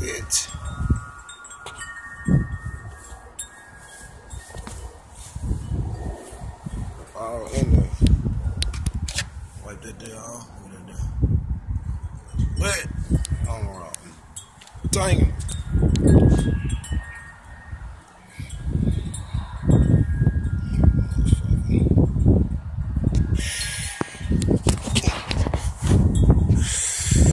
bit. All in there. Wipe that down. Wet. All around. Dang